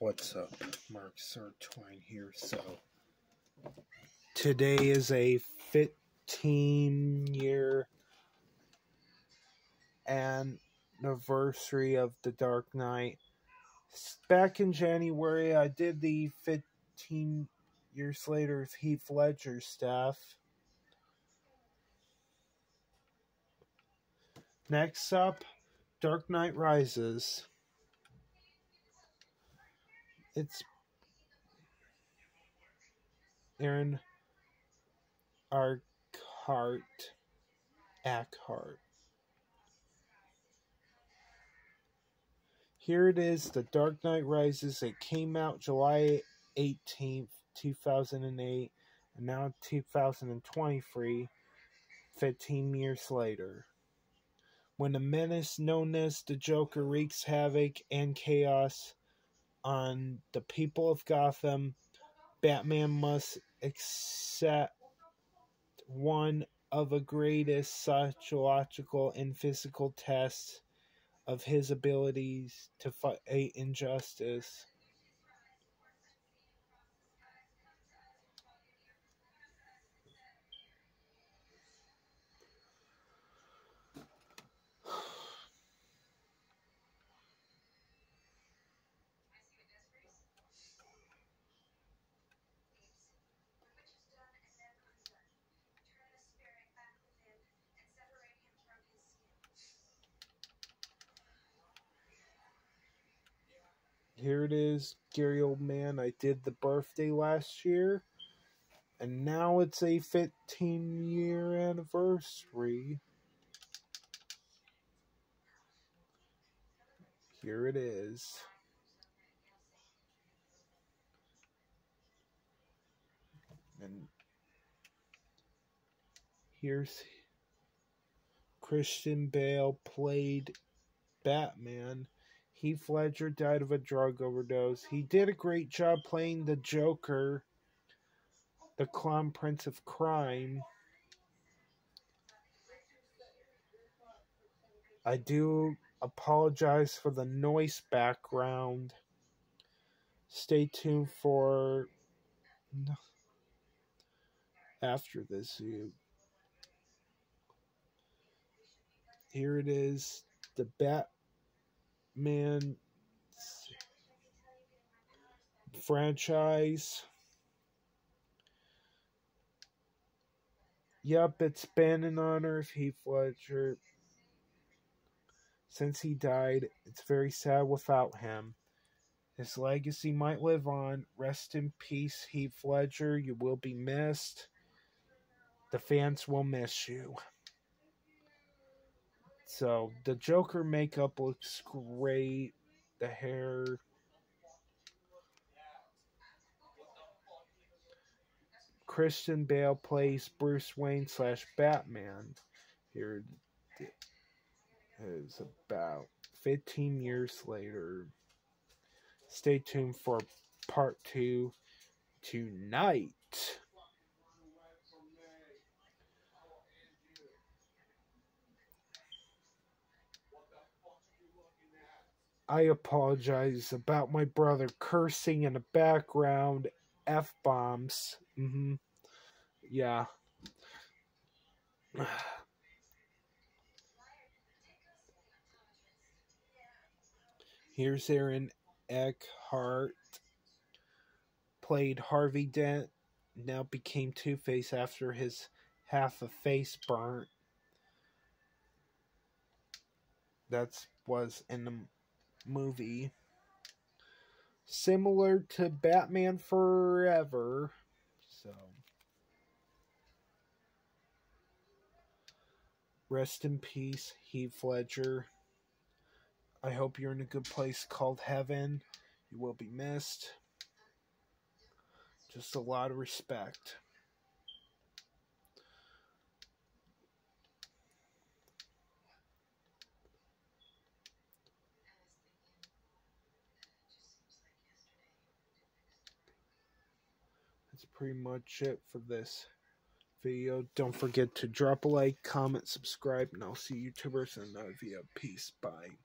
What's up? Marcus Ortwine here. So, today is a 15 year anniversary of The Dark Knight. Back in January, I did the 15 years later Heath Ledger stuff. Next up, Dark Knight Rises. It's Aaron Arkhart Ackhart. Here it is, The Dark Knight Rises. It came out July 18th, 2008, and now 2023, 15 years later. When a menace known as the Joker wreaks havoc and chaos on the people of Gotham, Batman must accept one of the greatest psychological and physical tests of his abilities to fight injustice. Here it is, Gary Oldman. I did the birthday last year, and now it's a 15 year anniversary. Here it is. And here's Christian Bale played Batman Heath Ledger died of a drug overdose. He did a great job playing the Joker, the clown prince of crime. I do apologize for the noise background. Stay tuned for after this. Here it is, the Bat Man franchise. Yup, it's been an honor of Heath Ledger. Since he died, it's very sad without him. His legacy might live on. Rest in peace, Heath Ledger. You will be missed. The fans will miss you. So the Joker makeup looks great. The hair. Christian Bale plays Bruce Wayne slash Batman. Here is about 15 years later. Stay tuned for part two tonight. I apologize about my brother cursing in the background, f bombs. Mm-hmm. Yeah. Here's Aaron Eckhart, played Harvey Dent, now became Two Face after his half a face burnt. That's was in the movie. Similar to Batman Forever. So. Rest in peace, Heath Ledger. I hope you're in a good place called heaven. You will be missed. Just a lot of respect. That's pretty much it for this video. Don't forget to drop a like, comment, subscribe, and I'll see YouTubers in another video. Peace. Bye.